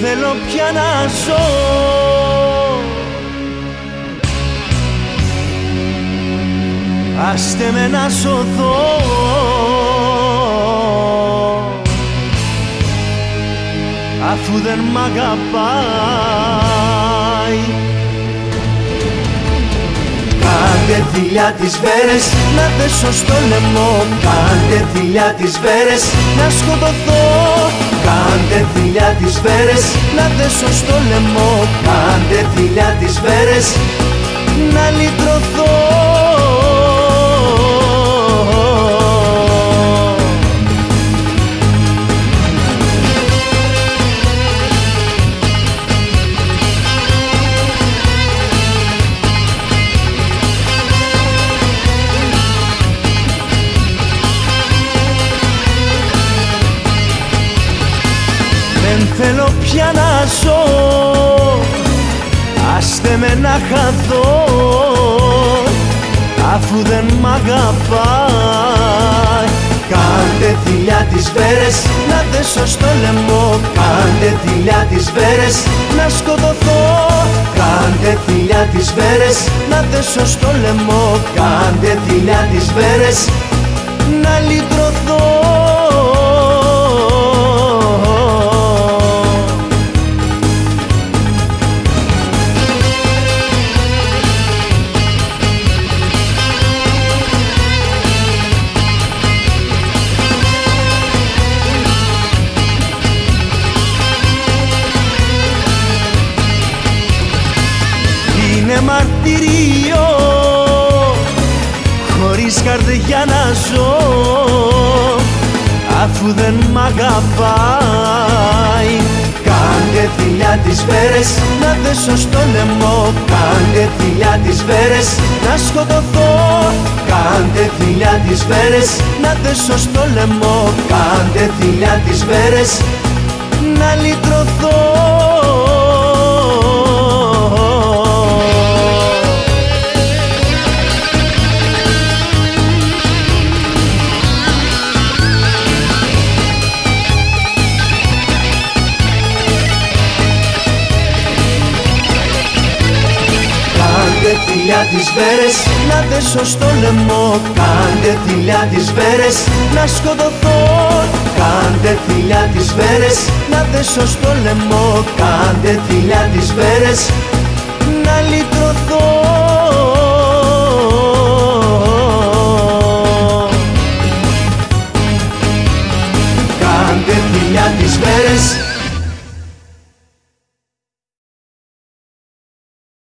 θέλω πια να ζω. Άστε με να σωθώ αφού δεν μ' αγαπάει. Κάντε θηλιά τις βέρες να δέσω στο λαιμό. Κάντε θηλιά τις βέρες να σκοτωθώ. Κάντε θηλιά τις βέρες να δέσω στο λαιμό. Κάντε θηλιά τις βέρες θέλω πια να ζω. Άστε με να χαθώ Αφού δεν μ' αγαπάει. Κάντε θηλιά τις βέρες να δέσω στο λαιμό. Κάντε θηλιά τις βέρες να σκοτωθώ. Κάντε θηλιά τις βέρες να δέσω στο λαιμό. Κάντε θηλιά τις βέρες να λυτρωθώ είναι μαρτυρίο χωρίς καρδιά να ζω αφού δεν μ' αγαπάει. Κάντε θηλιά τις βέρες να δέσω στο λαιμό. Κάντε θηλιά τις βέρες να σκοτωθώ. Κάντε θηλιά τις βέρες να δέσω στο λαιμό. Κάντε θηλιά τις βέρες να λυτρωθώ θηλιά τις βέρες να δέσω στο λαιμό. Κάντε θηλιά τις βέρες να σκοτωθώ. Κάντε θηλιά τις βέρες να δέσω στο λαιμό. Κάντε θηλιά τις βέρες να λυτρωθώ